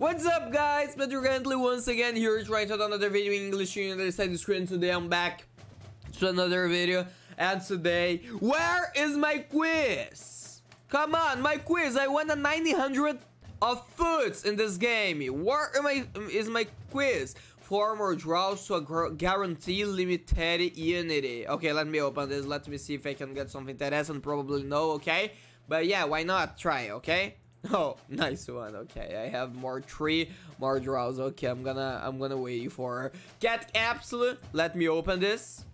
What's up guys, Pedro Guntly once again here trying to another video in English on the other side of the screen. Today I'm back to another video and today, where is my quiz? Come on, my quiz, I won a 900 of foods in this game. Where am I, is my quiz? Four more draws to a guarantee limited unity. Okay, let me open this. Let me see if I can get something interesting. Probably no, okay? But yeah, why not try, okay? Oh, nice one. Okay, I have more three more draws. Okay, I'm gonna I'm gonna wait for get absolute. Let me open this.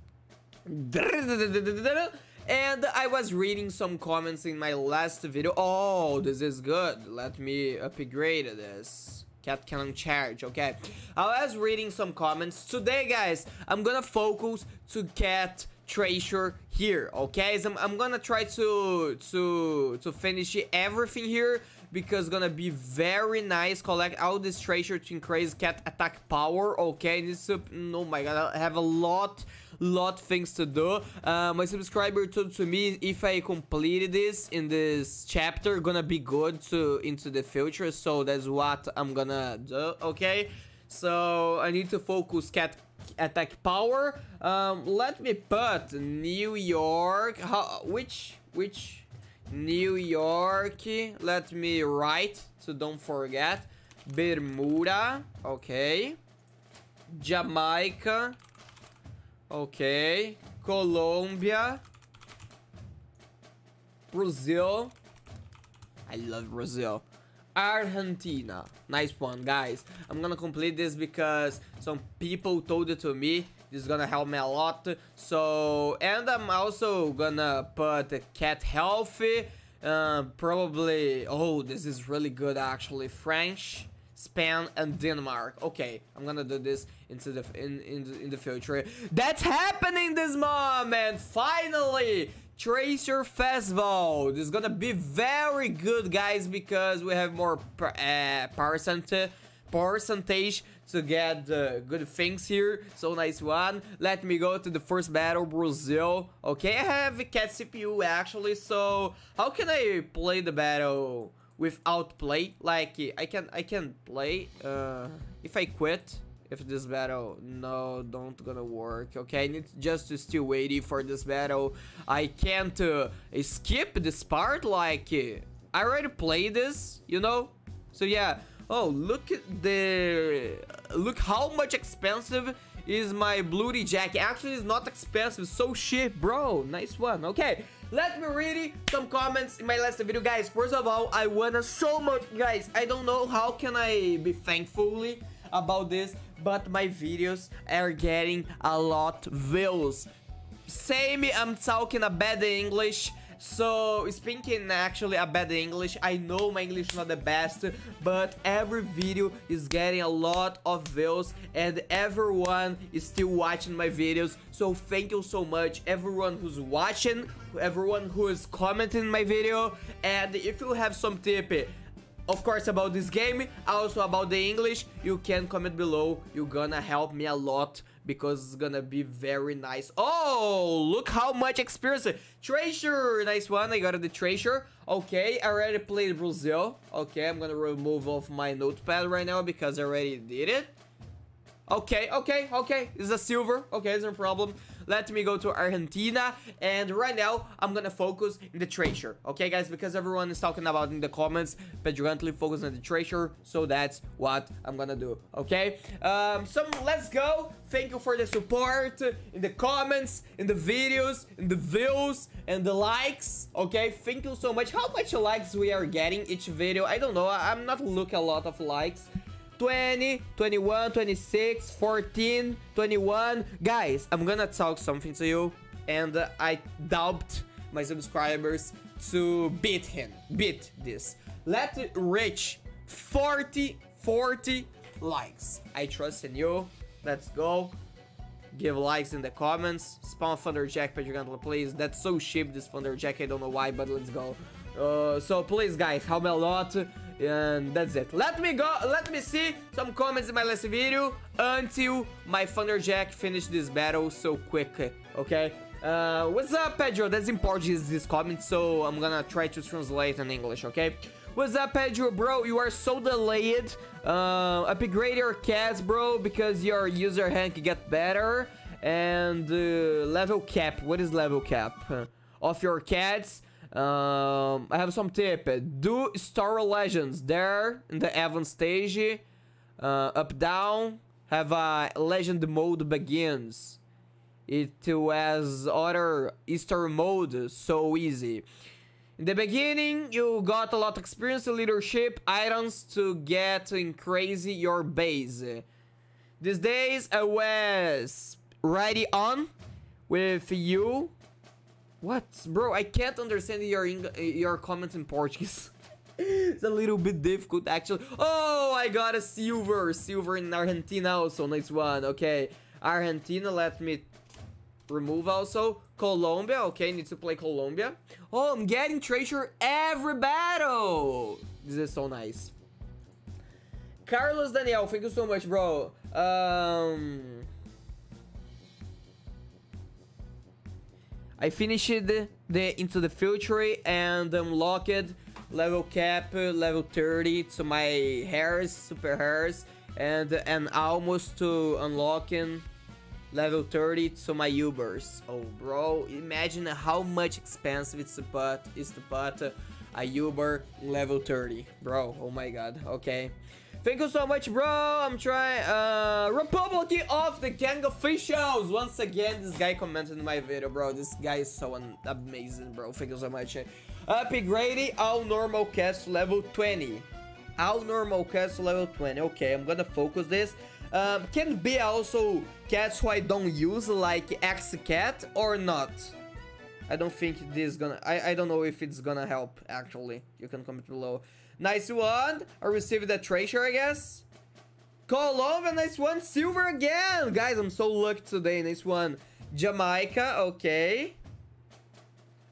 And I was reading some comments in my last video. Oh, this is good. Let me upgrade this. Cat cannon charge, okay. I was reading some comments. Today, guys, I'm gonna focus to get treasure here okay so I'm, I'm, gonna try to to to finish everything here because gonna be very nice collect all this treasure to increase cat attack power okay? This oh my god I have a lot lot things to do. Uh, my subscriber told to me if I completed this in this chapter gonna be good to into the future so that's what I'm gonna do okay? So I need to focus cat attack power. Um, let me put New York how, which which New York. Let me write so don't forget. Bermuda. Okay. Jamaica. Okay. Colombia. Brazil. I love Brazil. Argentina. Nice one, guys. I'm gonna complete this because some people told it to me this is gonna help me a lot. So, and I'm also gonna put cat healthy. Uh, probably, oh, this is really good actually. French, Spain, and Denmark. Okay, I'm gonna do this into the in in the, in the future. That's happening this moment. Finally, Treasure Festival. This is gonna be very good, guys, because we have more uh, percent percentage to get uh, good things here. So nice one. Let me go to the first battle, Brazil. Okay, I have a cat CPU actually, so how can I play the battle without play? Like, I can I can play uh, if I quit. If this battle, no, don't gonna work, okay? I need just to still waiting for this battle. I can't uh, skip this part, like, I already played this, you know? So yeah, Oh, look at the... Look how much expensive is my Bloody Jack. Actually, it's not expensive. So cheap, bro. Nice one. Okay, let me read some comments in my last video. Guys, first of all, I wanna so much... Guys, I don't know how can I be thankfully about this, but my videos are getting a lot views. Same, I'm talking a bad English. So, speaking actually a bad English, I know my English is not the best, but every video is getting a lot of views and everyone is still watching my videos. So, thank you so much everyone who's watching, everyone who is commenting my video, and if you have some tip of course about this game also about the english you can comment below. You're gonna help me a lot because it's gonna be very nice. Oh, look how much experience. Treasure, nice one. I got the treasure. Okay, I already played Brazil. Okay, I'm gonna remove off my notepad right now because I already did it. Okay, okay, okay. It's a silver. Okay, it's no problem. Let me go to Argentina. And right now, I'm gonna focus in the treasure. Okay, guys? Because everyone is talking about in the comments. Pedro Guntly focus on the treasure. So that's what I'm gonna do. Okay? Um, so let's go. Thank you for the support in the comments, in the videos, in the views, and the likes. Okay? Thank you so much. How much likes we are getting each video? I don't know. I'm not looking a lot of likes. 20, 21, 26, 14, 21. Guys, I'm gonna talk something to you, and uh, I doubt my subscribers to beat him, beat this. Let it reach 40, 40 likes. I trust in you. Let's go. Give likes in the comments. Spawn Thunderjack, Pedro please. That's so cheap, this Thunderjack. I don't know why, but let's go. Uh, so please, guys, help me a lot and that's it let me go let me see some comments in my last video until my thunderjack finish this battle so quick okay uh, what's up pedro that's in portuguese this comment so i'm gonna try to translate in english okay What's up, Pedro, bro? You are so delayed. Uh, upgrade your cats, bro, because your user rank get better. And uh, level cap. What is level cap? Of your cats. Um, I have some tip. Do Star Legends there in the Evan stage. Uh, up, down. Have a legend mode begins. It has other Easter mode, so easy. In the beginning, you got a lot of experience leadership items to get to increase your base. These days, I was ready on with you. What? Bro, I can't understand your, your comment in Portuguese. it's a little bit difficult, actually. Oh, I got a silver. Silver in Argentina also. Nice one. Okay. Argentina, let me remove also. Colombia, okay, need to play Colombia. Oh, I'm getting treasure every battle. This is so nice. Carlos Daniel, thank you so much, bro. Um, I finished the, Into the Future and um, unlocked level cap, level 30 to my hairs, super hairs, and and almost to unlocking level 30 to my Ubers. Oh, bro, imagine how much expensive it's put, is to put a Uber level 30. Bro, oh my god, okay. Thank you so much, bro. I'm trying. Uh, Republic of the Gang Officials. Once again, this guy commented my video, bro. This guy is so amazing, bro. Thank you so much. Upgrading all normal cast level 20. All normal cast level 20. Okay, I'm gonna focus this. Um, can be also cats who I don't use, like X-Cat, or not. I don't think this gonna... I, I don't know if it's gonna help, actually. You can comment below. Nice one. I received a treasure, I guess. Colombia, nice one. Silver again. Guys, I'm so lucky today. Nice one. Jamaica, okay.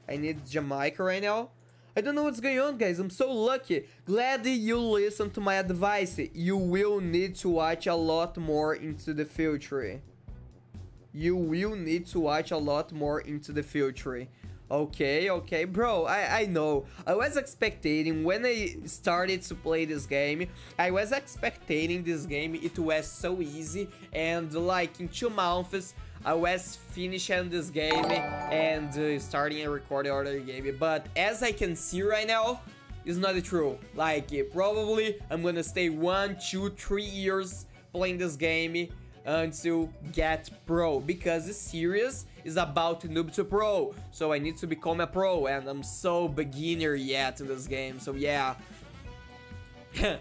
I need Jamaica right now. I don't know what's going on, guys. I'm so lucky. Glad you listened to my advice. You will need to watch a lot more into the future. You will need to watch a lot more into the future. Okay, okay, bro, I, I know. I was expecting, when I started to play this game, I was expecting this game, it was so easy, and like in two months, I was finishing this game and uh, starting a recording other game. But as I can see right now, it's not true. Like, probably I'm gonna stay one, two, three years playing this game until get pro because it's series is about noob to pro. So I need to become a pro and I'm so beginner yet in this game so yeah.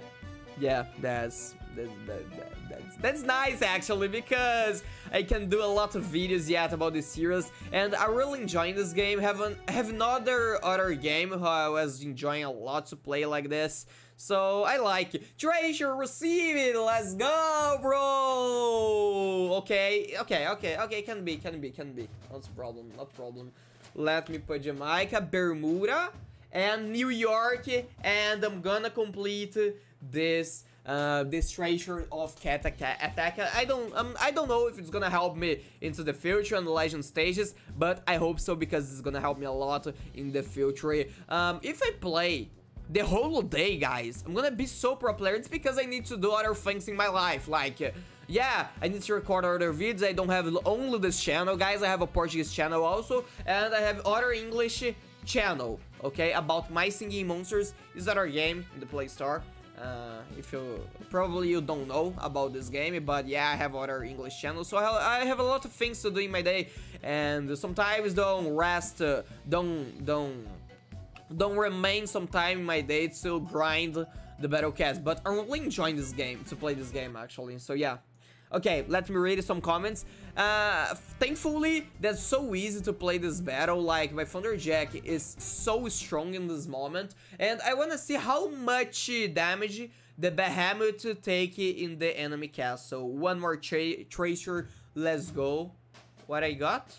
Yeah that's that, that, that, that's, that's nice actually because I can do a lot of videos yet about this series and I really enjoying this game. Have an, have another other game who I was enjoying a lot to play like this so I like it. Treasure, receive it. Let's go, bro. Okay, okay, okay, okay. Can be, can be, can be. Not problem, not problem. Let me put Jamaica, Bermuda, and New York, and I'm gonna complete this uh, this treasure of cat attack. I don't um, I don't know if it's gonna help me into the future and the legend stages, but I hope so because it's gonna help me a lot in the future. Um, if I play the whole day, guys, I'm gonna be so pro player. It's because I need to do other things in my life, like. Uh, yeah, I need to record other videos. I don't have only this channel, guys. I have a Portuguese channel also, and I have other English channel, okay, about my singing monsters. Is that our game in the Play Store? Uh, if you probably you don't know about this game but yeah I have other English channels so I have a lot of things to do in my day and sometimes don't rest uh, don't don't don't remain some time in my day to grind the battle cats but I'm really enjoying this game to play this game actually so yeah Okay, let me read some comments. Uh, thankfully, that's so easy to play this battle. Like, my Thunderjack is so strong in this moment. And I want to see how much damage the Behemoth take in the enemy castle. One more tra Tracer. Let's go. What I got?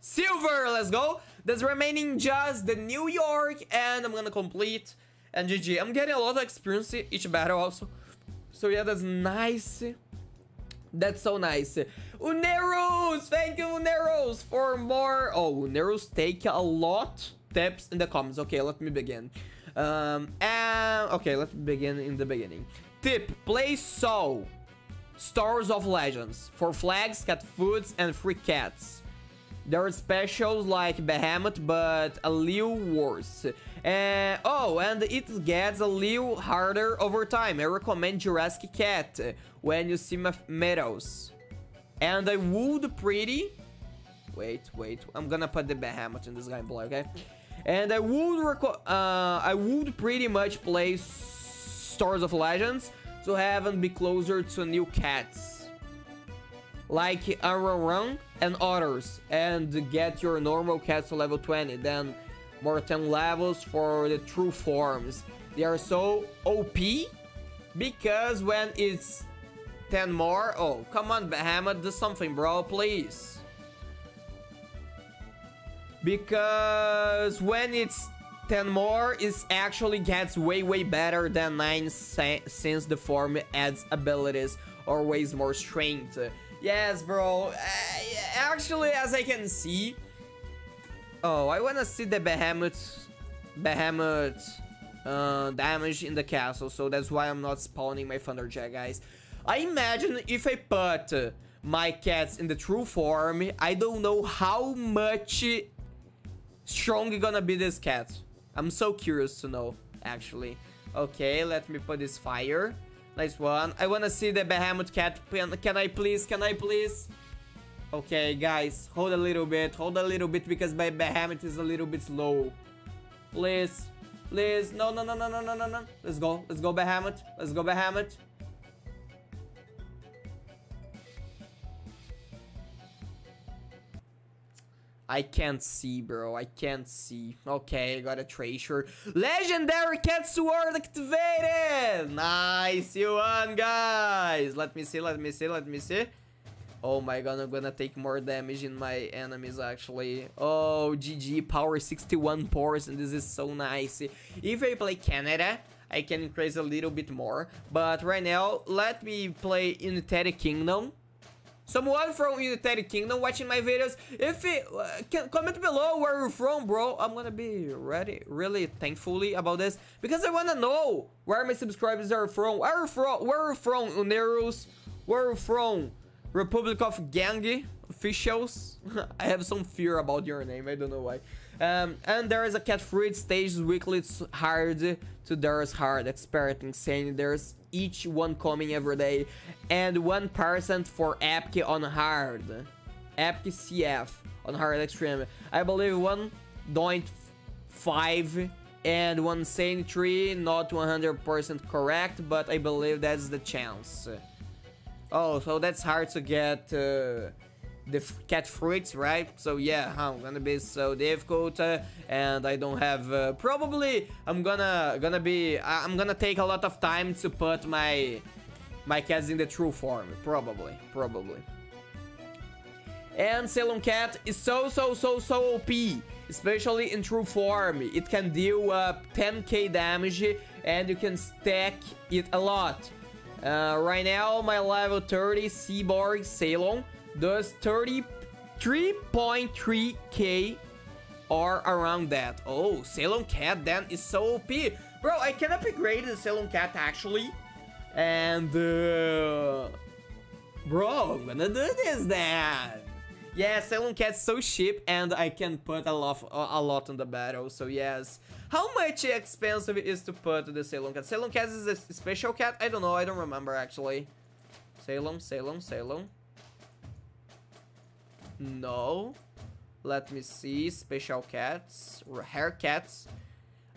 Silver! Let's go! That's remaining just the New York. And I'm gonna complete. And GG. I'm getting a lot of experience each battle also. So yeah, that's nice. That's so nice. Uneros! Thank you, Uneros, for more... Oh, Uneros take a lot tips in the comments. Okay, let me begin. Um, and okay, let's begin in the beginning. Tip: Play Soul, Stars of Legends for flags, cat foods, and free cats. There are specials like Behemoth, but a little worse. Uh, oh, and it gets a little harder over time. I recommend Jurassic Cat when you see my medals. And I would pretty... Wait, wait. I'm gonna put the Behemoth in this gameplay, okay? And I would uh, I would pretty much play Stars of Legends to have and be closer to new cats. Like Ararang and others. And get your normal cats to level 20. Then more 10 levels for the true forms. They are so OP because when it's 10 more... Oh, come on, Behemoth, do something, bro, please. Because when it's 10 more, it actually gets way, way better than 9 since the form adds abilities or ways more strength. Yes, bro. Uh, actually, as I can see, Oh, I wanna see the behemoth, behemoth uh, damage in the castle, so that's why I'm not spawning my Thunderjack, guys. I imagine if I put my cats in the true form, I don't know how much strong gonna be this cat. I'm so curious to know, actually. Okay, let me put this fire. Nice one. I wanna see the Behemoth cat. Can I please? Can I please? Okay, guys, hold a little bit. Hold a little bit because my Behemoth is a little bit slow. Please. Please. No, no, no, no, no, no, no, no. Let's go. Let's go, Behemoth. Let's go, Behemoth. I can't see, bro. I can't see. Okay, I got a treasure. Legendary Cat Sword activated! Nice, you won, guys! Let me see, let me see, let me see. Oh my god, I'm gonna take more damage in my enemies actually. Oh, GG, power 61 and this is so nice. If I play Canada, I can increase a little bit more. But right now, let me play United Kingdom. Someone from United Kingdom watching my videos, if it, uh, can comment below where you're from, bro. I'm gonna be ready, really thankfully about this because I wanna know where my subscribers are from. Where are you from? Where are you from, Uneros? Where are you from? Republic of Gang officials. I have some fear about your name, I don't know why. Um, and there is a cat fruit stage weekly it's hard to there's hard expert insane there's each one coming every day and 1% for epic on hard. Epic cf on hard extreme. I believe 1.5 and 1 sane tree not 100% correct but i believe that's the chance. Oh, so that's hard to get uh, the cat fruits, right? So yeah, I'm gonna be so difficult, uh, and I don't have. Uh, probably, I'm gonna gonna be. I'm gonna take a lot of time to put my my cats in the true form. Probably, probably. And Ceylon Cat is so so so so OP, especially in true form. It can deal uh, 10k damage, and you can stack it a lot. Uh, right now, my level 30 Seaborg Ceylon does 33.3k or around that. Oh, Ceylon Cat then is so OP. Bro, I can upgrade the Ceylon Cat actually. And, uh, bro, I'm gonna do this then. Yeah, Ceylon Cat's so cheap and I can put a lot, a lot on the battle, so yes. How much expensive is to put the Ceylon cat? Ceylon cat is a special cat? I don't know, I don't remember actually. Ceylon, Ceylon, Ceylon. No. Let me see. Special cats. Hair cats.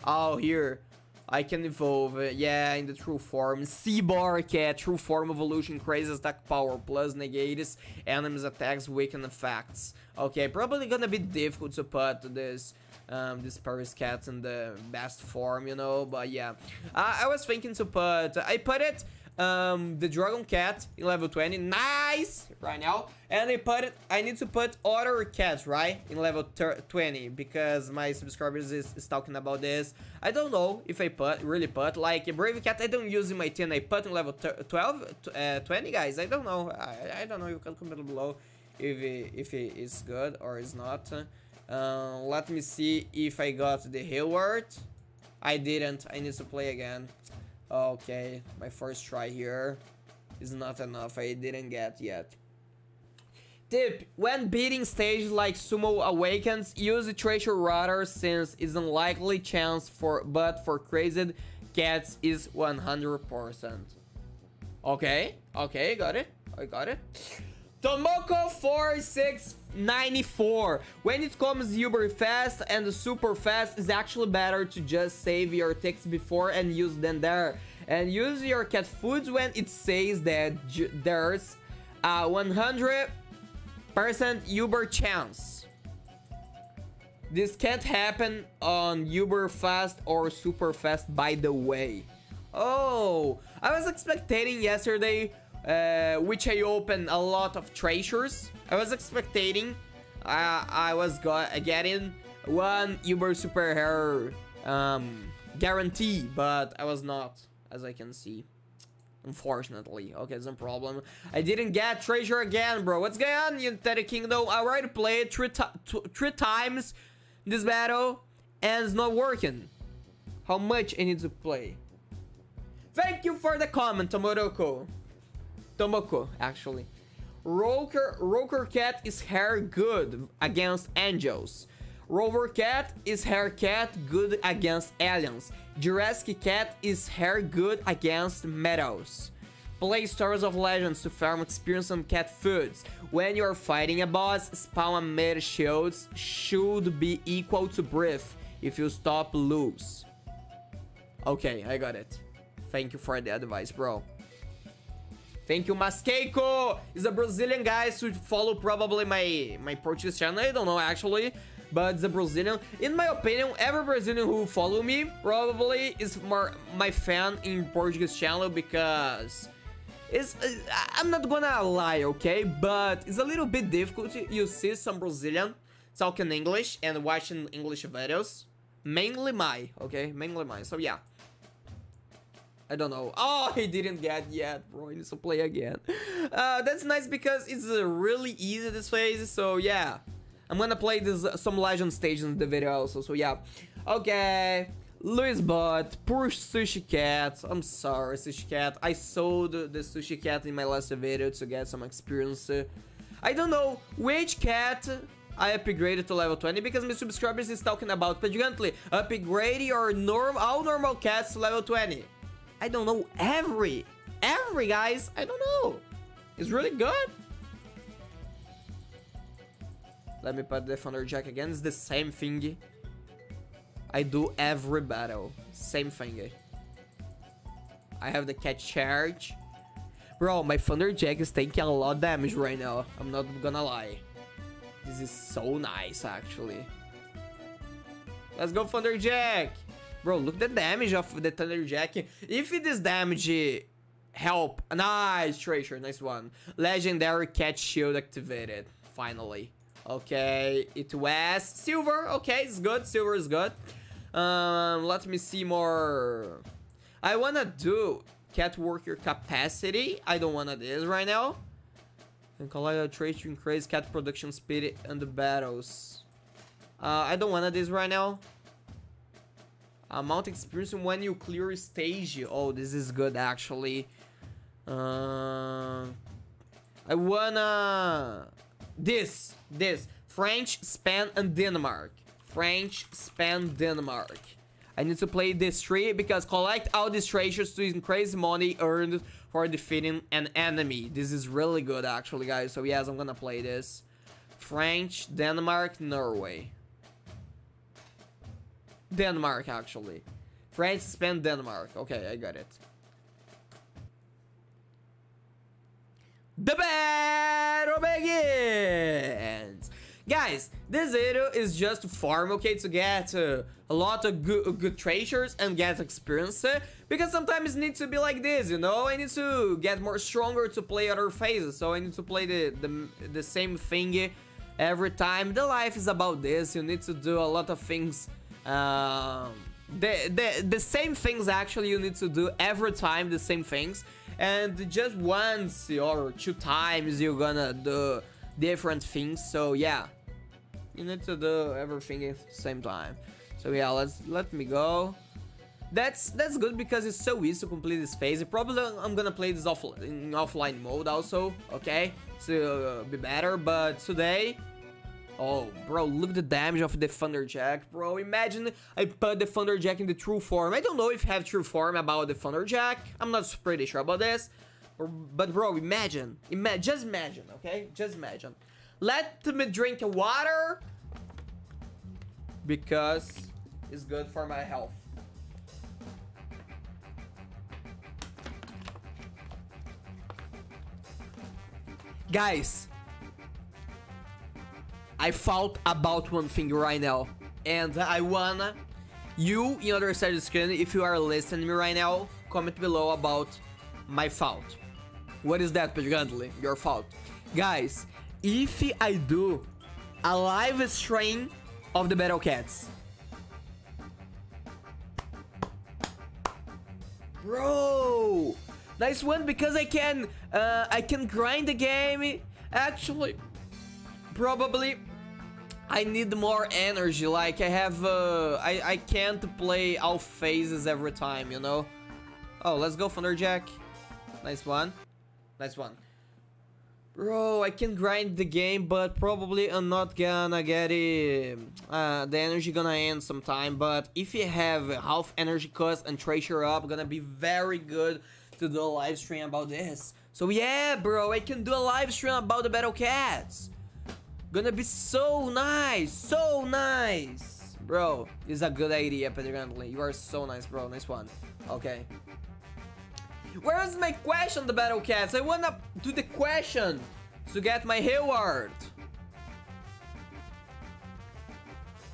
Oh, here. I can evolve. Yeah, in the true form. Seabar cat. True form evolution. Crazy attack power. Plus negates enemies attacks. Weaken effects. Okay, probably gonna be difficult to put this um, this Paris cat in the best form, you know, but yeah. I, I was thinking to put, I put it, um, the Dragon Cat in level 20, nice, right now, and I put it, I need to put other cats, right, in level 20, because my subscribers is, is, talking about this. I don't know if I put, really put, like, a Brave Cat, I don't use in my team, I put in level 12, uh, 20, guys, I don't know, I, I don't know, you can comment below if if it is good or is not. Uh, let me see if I got the reward. I didn't. I need to play again. Okay, my first try here is not enough. I didn't get yet. Tip, when beating stages like Sumo Awakens, use the Treasure Radar since it's unlikely chance for but for crazed cats is 100%. Okay, okay, got it. I got it. Tomoko 4694. When it comes uber fast and super fast, it's actually better to just save your ticks before and use them there. And use your cat foods when it says that there's a 100% uber chance. This can't happen on uber fast or super fast by the way. Oh, I was expecting yesterday uh, which I opened a lot of treasures. I was expecting uh, I was getting one Uber Super Hair um, guarantee, but I was not, as I can see. Unfortunately. Okay, it's no problem. I didn't get treasure again, bro. What's going on, United Kingdom? I already played three, three times this battle, and it's not working. How much I need to play? Thank you for the comment, Tomoroko. Tomoko, actually. Roker, Roker Cat is hair good against angels. Rover Cat is hair cat good against aliens. Jurassic Cat is hair good against metals. Play Stories of Legends to farm experience on cat foods. When you're fighting a boss, spawn meta shields should be equal to breath. If you stop, lose. Okay, I got it. Thank you for the advice, bro. Thank you, Maskeiko! He's a Brazilian guy, so follow probably my, my Portuguese channel. I don't know, actually. But the Brazilian. In my opinion, every Brazilian who follow me probably is more my fan in Portuguese channel because... It's, uh, I'm not gonna lie, okay? But it's a little bit difficult. You see some Brazilian talking English and watching English videos. Mainly my, okay? Mainly my. So yeah. I don't know. Oh, he didn't get yet, bro. He needs to play again. Uh, that's nice because it's uh, really easy this phase. So yeah, I'm gonna play this uh, some legend stages in the video also. So yeah, okay. Louis Bot, poor Sushi Cat. I'm sorry, Sushi Cat. I sold the Sushi Cat in my last video to get some experience. I don't know which cat I upgraded to level 20 because my subscribers is talking about Pedgantly. Upgrade your norm all normal cats to level 20. I don't know every, every guys. I don't know. It's really good. Let me put the Thunderjack again. It's the same thing. I do every battle. Same thing. I have the catch charge. Bro, my Thunderjack is taking a lot of damage right now. I'm not gonna lie. This is so nice, actually. Let's go, Thunderjack! Bro, look the damage of the Thunderjack. If this damage help, nice Treasure, nice one. Legendary Cat Shield activated, finally. Okay, it was silver. Okay, it's good. Silver is good. Um, let me see more. I wanna do cat worker capacity. I don't wanna this right now. And collect a trait to increase cat production speed in the battles. Uh, I don't wanna this right now. Amount experience when you clear stage. Oh, this is good actually. Uh, I wanna... This, this. French, Spain, and Denmark. French, Spain, Denmark. I need to play this tree because collect all these treasures to increase money earned for defeating an enemy. This is really good actually, guys. So yes, I'm gonna play this. French, Denmark, Norway. Denmark, actually. France, Spain, Denmark. Okay, I got it. The battle begins! Guys, this video is just to farm, okay, to get uh, a lot of good, good treasures and get experience, uh, because sometimes it needs to be like this, you know? I need to get more stronger to play other phases, so I need to play the, the, the same thing every time. The life is about this, you need to do a lot of things um, the, the, the same things actually you need to do every time the same things. And just once or two times you're gonna do different things. So yeah. You need to do everything at the same time. So yeah let's let me go. That's that's good because it's so easy to complete this phase. Probably I'm gonna play this off in offline mode also, okay? To uh, be better, but today... Oh, bro, look at the damage of the Thunderjack, bro. Imagine I put the Thunderjack in the true form. I don't know if I have true form about the Thunderjack. I'm not pretty sure about this. But, bro, imagine. Ima just imagine, okay? Just imagine. Let me drink water. Because it's good for my health. Guys, I thought about one thing right now, and I wanna you in other side of the screen, if you are listening me right now, comment below about my fault. What is that, Pedro Your fault. Guys, if I do a live stream of the Battle Cats, Bro! Nice one because I can uh, I can grind the game. Actually, probably I need more energy. Like I have uh, I I can't play all phases every time. You know. Oh, let's go Thunderjack. Nice one. Nice one. Bro, I can grind the game, but probably I'm not gonna get it. Uh, the energy gonna end sometime, but if you have half energy cost and treasure up, gonna be very good to do a live stream about this. So yeah, bro, I can do a live stream about the Battle Cats. Gonna be so nice, so nice. Bro, it's a good idea, Pedro You are so nice, bro. Nice one. Okay. Where's my question, the Battle Cats? I wanna do the question to get my reward.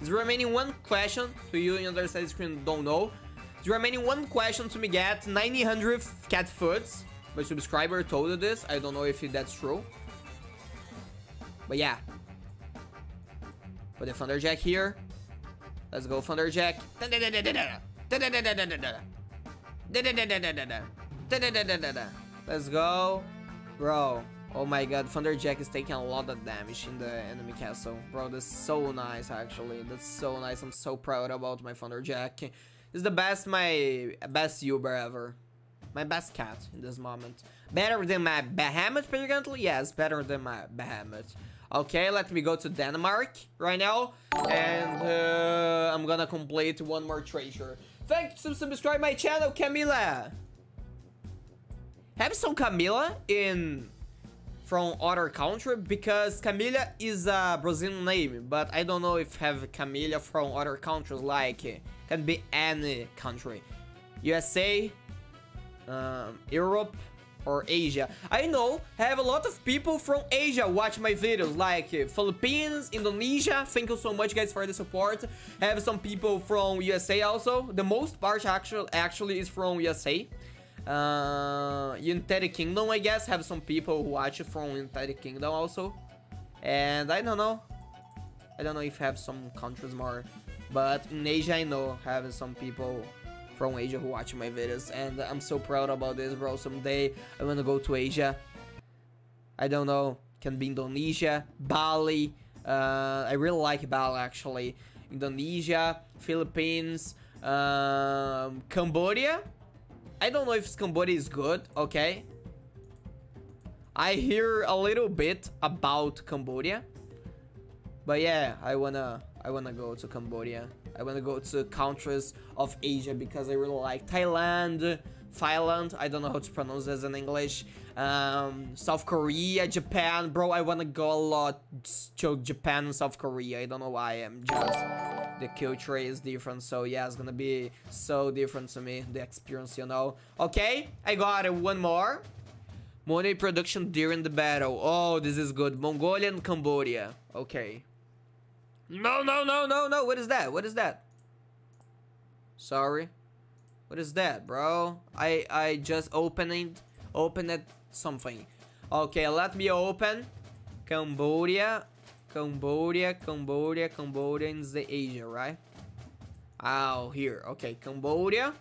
There's remaining one question to you on the other side the screen don't know. There's remaining one question to me get 900 cat foods. My subscriber told you this. I don't know if that's true. But yeah. Put the Thunderjack here. Let's go Thunderjack. Let's go. Bro. Oh my god, Thunderjack is taking a lot of damage in the enemy castle. Bro, that's so nice actually. That's so nice. I'm so proud about my Thunderjack. It's the best my best Uber ever. My best cat in this moment. Better than my Bahamut, apparently? Yes, better than my Bahamut. Okay, let me go to Denmark right now. And uh, I'm gonna complete one more treasure. Thanks for subscribe my channel, Camila. Have some Camila in from other country because Camila is a Brazilian name, but I don't know if have Camila from other countries like can be any country. USA, um, Europe, or Asia. I know have a lot of people from Asia watch my videos like Philippines, Indonesia. Thank you so much guys for the support. Have some people from USA also. The most part actually actually is from USA. Uh, United Kingdom, I guess, have some people who watch from United Kingdom also. And I don't know. I don't know if have some countries more. But in Asia, I know have some people from Asia who watch my videos. And I'm so proud about this, bro. Someday I want to go to Asia. I don't know. Can be Indonesia, Bali. Uh, I really like Bali, actually. Indonesia, Philippines, um, Cambodia. I don't know if Cambodia is good, okay? I hear a little bit about Cambodia. But yeah, I wanna I wanna go to Cambodia. I wanna go to countries of Asia because I really like Thailand, Thailand, I don't know how to pronounce this in English. Um, South Korea, Japan, bro, I wanna go a lot to Japan and South Korea. I don't know why I'm just the culture is different so yeah it's gonna be so different to me the experience you know. Okay i got it one more. Money production during the battle. Oh this is good. Mongolian cambodia. Okay no no no no no what is that what is that sorry what is that bro i i just opening opened something okay let me open cambodia Cambodia, Cambodia, Cambodia is the Asia, right? Oh, here. Okay, Cambodia.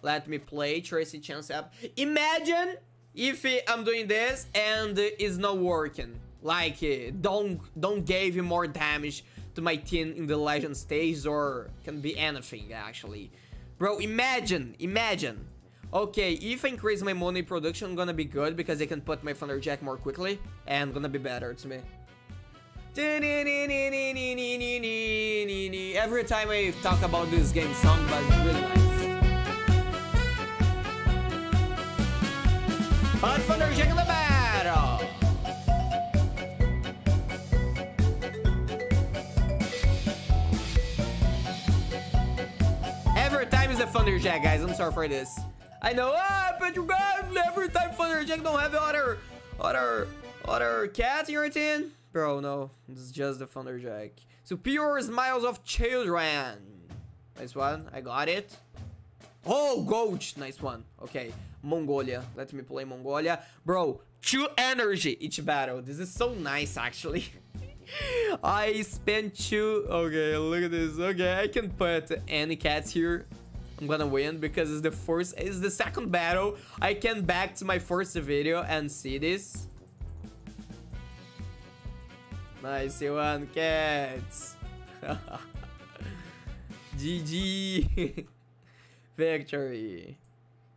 Let me play Tracy Chance app. Imagine if I'm doing this and it's not working. Like, don't don't give me more damage to my team in the legend stage or can be anything, actually. Bro, imagine, imagine. Okay, if I increase my money production, gonna be good because I can put my Thunderjack more quickly and gonna be better to me. Every time I talk about this game song, but really nice. Hot Thunderjack in the battle! Is a Thunderjack, guys. I'm sorry for this. I know, ah, but you every time Thunderjack don't have other, other, other cat in your team. Bro, no, it's just the Thunderjack. Superior Smiles of Children. Nice one, I got it. Oh, Gold, nice one. Okay, Mongolia. Let me play Mongolia. Bro, two energy each battle. This is so nice, actually. I spent two... Okay, look at this. Okay, I can put any cats here. I'm gonna win because it's the first... It's the second battle. I can back to my first video and see this. Nice one, cats. GG. Victory.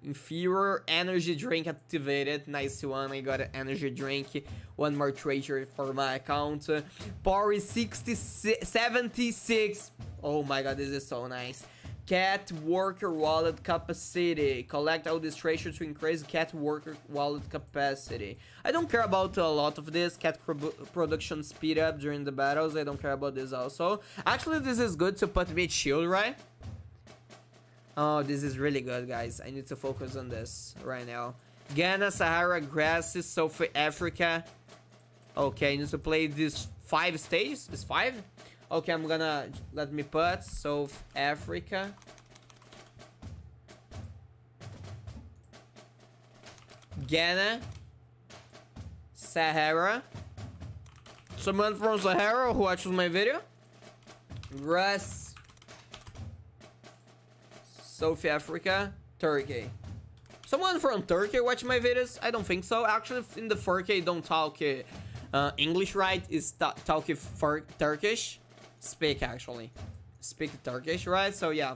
Inferior energy drink activated. Nice one. I got an energy drink. One more treasure for my account. Power is 60, 76. Oh my god, this is so nice. Cat worker wallet capacity. Collect all these treasures to increase cat worker wallet capacity. I don't care about a lot of this. Cat pro production speed up during the battles. I don't care about this also. Actually, this is good to put me shield, right? Oh, this is really good, guys. I need to focus on this right now. Ghana, Sahara, grasses, South Africa. Okay, I need to play these five stages. Is five? Okay, I'm gonna let me put South Africa. Ghana. Sahara. Someone from Sahara who watches my video. Russ. South Africa. Turkey. Someone from Turkey watch my videos? I don't think so. Actually, in the 4K, don't talk uh, English right. Is talk Turkish speak actually speak Turkish, right? So yeah,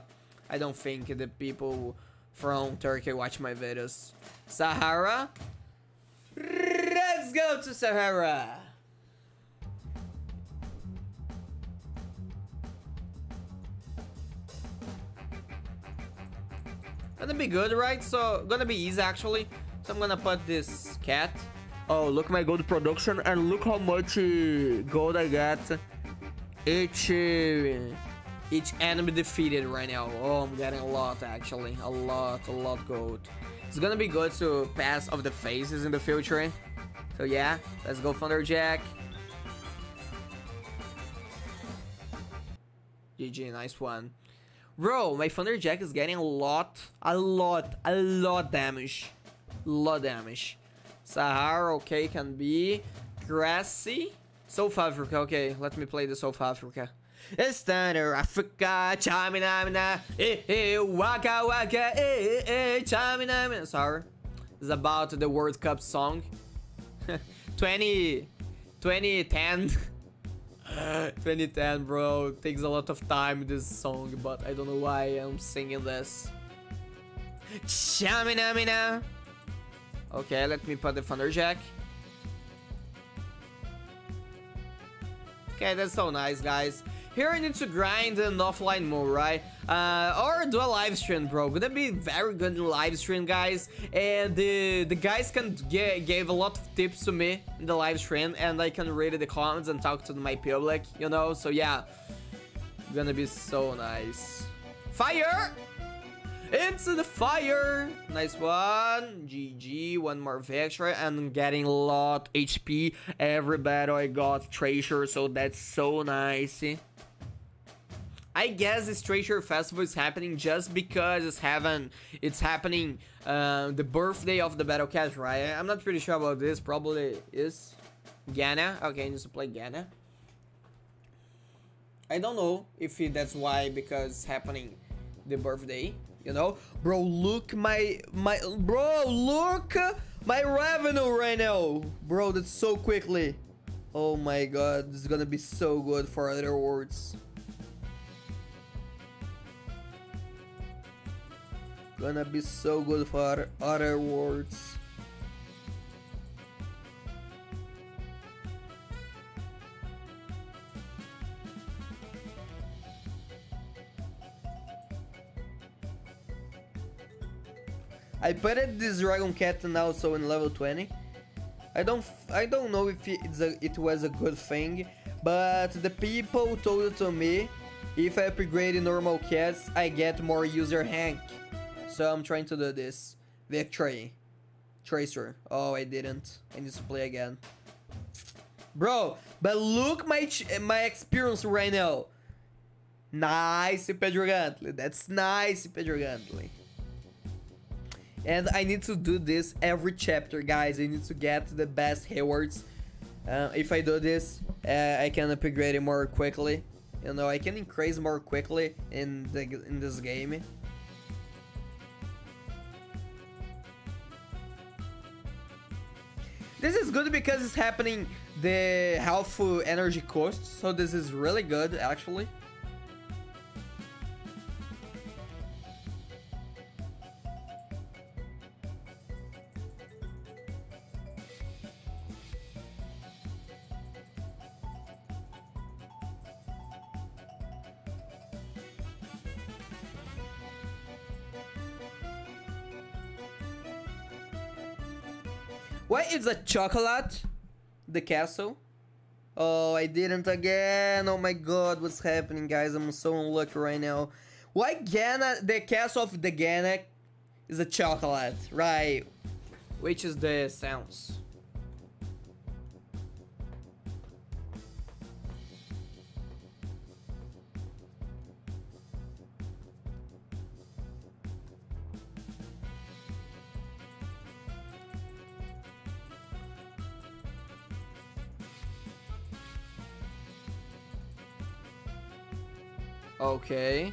I don't think the people from Turkey watch my videos. Sahara? Let's go to Sahara! Gonna be good, right? So, gonna be easy actually. So I'm gonna put this cat. Oh, look my gold production and look how much gold I got each each enemy defeated right now. Oh, I'm getting a lot actually, a lot, a lot gold. It's gonna be good to pass of the phases in the future. So yeah, let's go Thunderjack. GG, nice one. Bro, my Thunderjack is getting a lot, a lot, a lot damage. Lot damage. Sahara, okay, can be. Grassy. South Africa, okay, let me play the South Africa. It's Thunder Africa, Tsamina, eh, eh, waka waka, eh, eh, Tsamina. Sorry, it's about the World Cup song. 20, 2010. 2010, bro. Takes a lot of time this song, but I don't know why I'm singing this. Tsamina. Okay, let me put the Thunderjack. Okay, that's so nice, guys. Here I need to grind an offline mode, right? Uh, or do a live stream, bro. Gonna be very good in live stream, guys. And the the guys can gave a lot of tips to me in the live stream, and I can read the comments and talk to my public, you know. So yeah, gonna be so nice. Fire! Into the fire! Nice one. GG. One more victory. And getting a lot HP. Every battle I got treasure. So that's so nice. I guess this treasure festival is happening just because it's having it's happening uh, the birthday of the battle cat, right? I'm not pretty sure about this. Probably is Ghana. Okay, needs to play Ghana. I don't know if that's why because it's happening the birthday you know? Bro look my my bro look my revenue right now. Bro that's so quickly. Oh my god this is gonna be so good for other words. Gonna be so good for other words. I put this dragon cat now so in level 20. I don't I don't know if it's a, it was a good thing, but the people told to me if I upgrade normal cats, I get more user rank. So I'm trying to do this. Victory. Tracer. Oh, I didn't. I need to play again. Bro, but look my my experience right now. Nice, Pedro Guntly. That's nice, Pedro Guntly. And I need to do this every chapter, guys. I need to get the best rewards. Uh, if I do this, uh, I can upgrade it more quickly. You know, I can increase more quickly in the in this game. This is good because it's happening the health energy cost, so this is really good actually. Why is a chocolate? The castle? Oh, I didn't again. Oh my god, what's happening, guys? I'm so unlucky right now. Why Gana, the castle of the Ganak is a chocolate, right? Which is the sounds. Okay.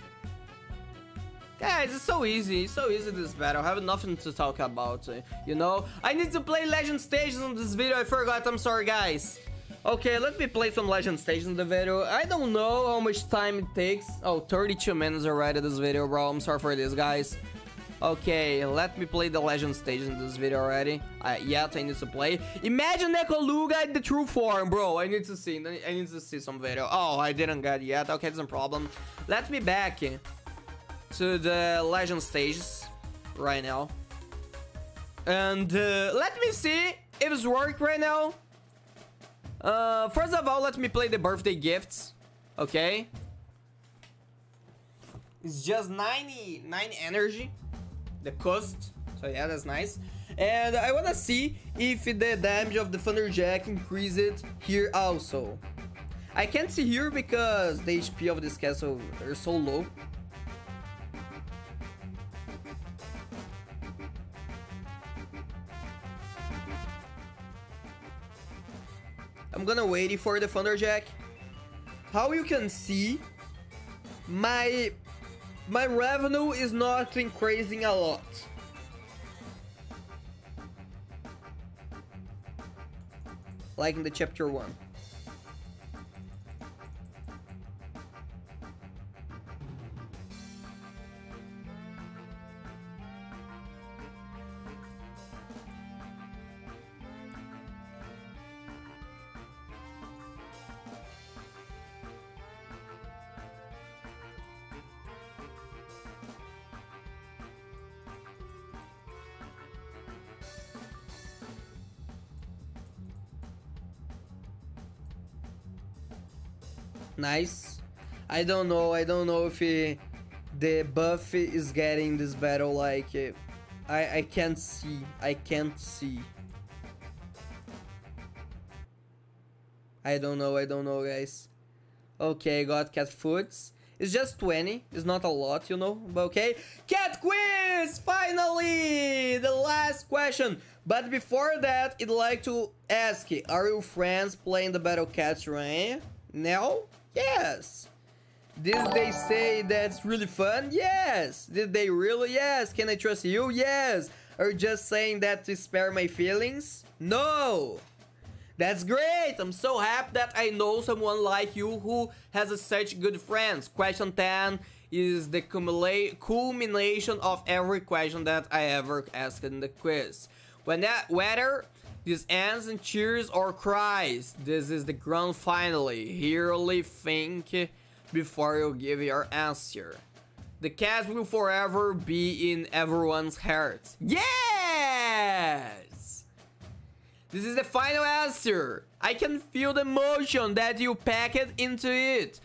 Guys, it's so easy, it's so easy this battle, I have nothing to talk about, uh, you know? I need to play Legend Stages in this video, I forgot, I'm sorry guys. Okay, let me play some Legend Stages in the video. I don't know how much time it takes. Oh, 32 minutes already this video, bro, I'm sorry for this, guys. Okay, let me play the legend stage in this video already. Uh, yet I need to play. Imagine Ekoluga in the true form, bro. I need to see. I need to see some video. Oh, I didn't get yet. Okay, it's no problem. Let me back to the legend stages right now. And uh, let me see if it's work right now. Uh, first of all, let me play the birthday gifts. Okay. It's just 99 energy the cost. So yeah, that's nice. And I wanna see if the damage of the Thunderjack increased here also. I can't see here because the HP of this castle are so low. I'm gonna wait for the Thunderjack. How you can see, my my revenue is not increasing a lot. Like in the chapter 1. Nice. I don't know. I don't know if he, the buff is getting this battle like... I, I can't see. I can't see. I don't know. I don't know, guys. Okay, got cat foods. It's just 20. It's not a lot, you know. But okay. Cat quiz! Finally! The last question. But before that, I'd like to ask, are you friends playing the Battle Cats right now? Yes. Did they say that's really fun? Yes. Did they really? Yes. Can I trust you? Yes. Or just saying that to spare my feelings? No. That's great. I'm so happy that I know someone like you who has such good friends. Question 10. is the culmination of every question that I ever asked in the quiz. When that, whether this ends in cheers or cries, this is the grand finale. Really think before you give your answer. The cat will forever be in everyone's hearts. Yes! This is the final answer. I can feel the emotion that you packed into it.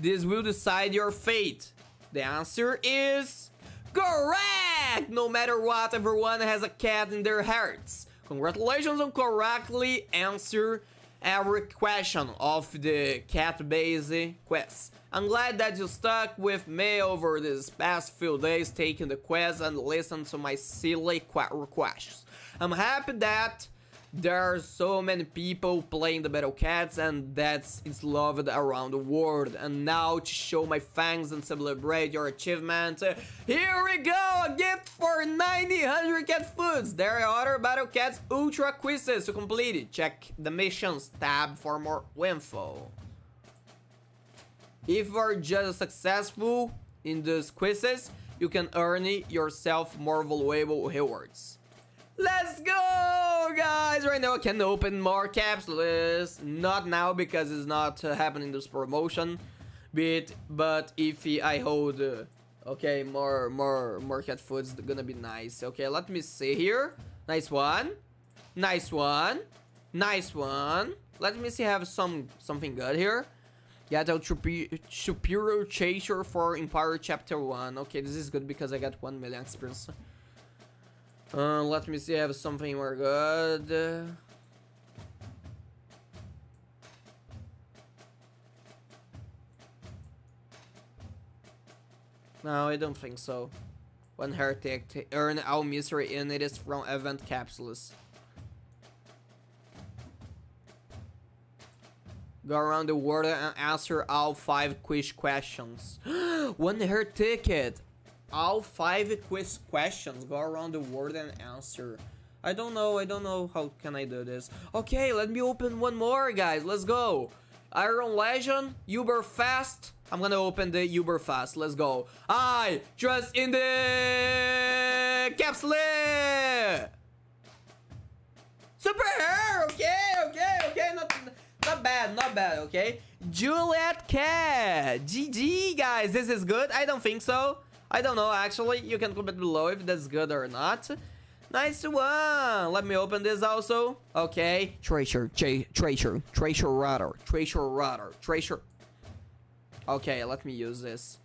This will decide your fate. The answer is correct! No matter what, everyone has a cat in their hearts. Congratulations on correctly answer every question of the cat base quest. I'm glad that you stuck with me over these past few days taking the quest and listened to my silly requests. I'm happy that there are so many people playing the Battle Cats and that's it's loved around the world. And now to show my thanks and celebrate your achievement, here we go! A gift for 900 cat foods! There are other Battle Cats Ultra quizzes to complete it. Check the missions tab for more info. If you are just successful in these quizzes, you can earn yourself more valuable rewards. Let's go, guys! Right now I can open more capsules. Not now because it's not uh, happening this promotion. But, but if I hold... Uh, okay, more, more, more cat food's gonna be nice. Okay, let me see here. Nice one. Nice one. Nice one. Let me see have some something good here. Get a superior chaser for Empire Chapter 1. Okay, this is good because I got 1 million experience. Uh, let me see, I have something more good. No, I don't think so. One heretic, earn all mystery in it is from event capsules. Go around the world and answer all five quiz questions. One her ticket all five quiz questions, go around the world and answer. I don't know, I don't know how can I do this. Okay, let me open one more, guys, let's go. Iron Legion, Uber Fast. I'm gonna open the Uberfest, let's go. I trust in the capsule. Super hair, okay, okay, okay, not, not bad, not bad, okay. Juliet Cat, GG, guys, this is good, I don't think so. I don't know, actually. You can comment below if that's good or not. Nice one! Let me open this also. Okay. Tracer, Tracer, Treasure Radar, Treasure Radar, Tracer. Okay, let me use this.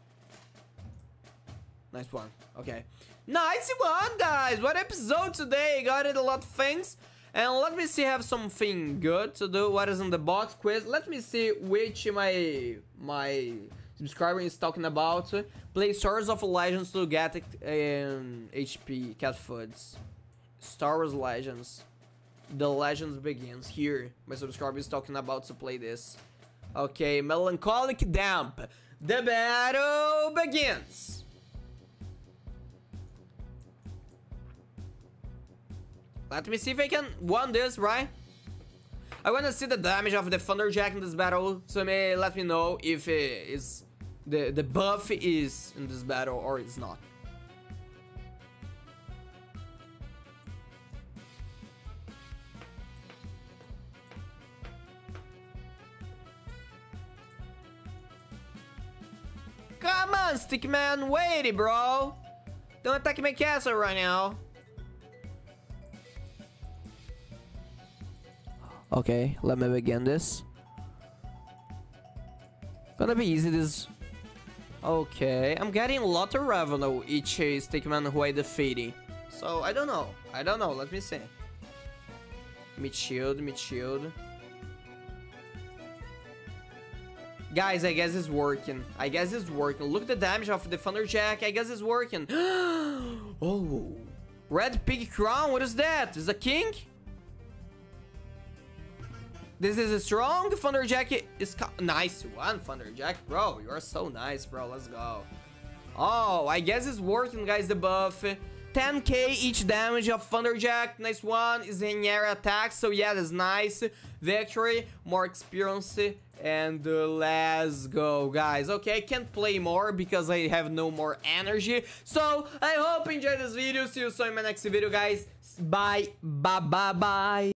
Nice one. Okay. Nice one, guys! What episode today? Got it a lot of things. And let me see, have something good to do. What is in the box quiz? Let me see which my my subscriber is talking about. Play Stars of Legends to get um, HP cat foods. Star Wars Legends. The Legends begins here. My subscriber is talking about to play this. Okay, Melancholic Damp. The battle begins. Let me see if I can win this, right? I want to see the damage of the Thunderjack in this battle, so may let me know if it is the, the buff is in this battle or it's not. Come on, Stickman, wait bro! Don't attack my castle right now. Okay, let me begin this. Gonna be easy this Okay, I'm getting a lot of revenue each stickman who I defeating. So, I don't know. I don't know, let me see. Mid shield, mid shield. Guys, I guess it's working. I guess it's working. Look at the damage of the Thunderjack. I guess it's working. oh. Red Pig Crown, what is that? Is a king? This is a strong Thunder Thunderjack. Is nice one, Thunderjack. Bro, you are so nice, bro. Let's go. Oh, I guess it's working, guys, the buff. 10k each damage of Thunderjack. Nice one. Is in air attack. So yeah, that's nice. Victory, more experience. And uh, let's go, guys. Okay, I can't play more because I have no more energy. So I hope you enjoyed this video. See you soon in my next video, guys. Bye. Bye, bye, bye.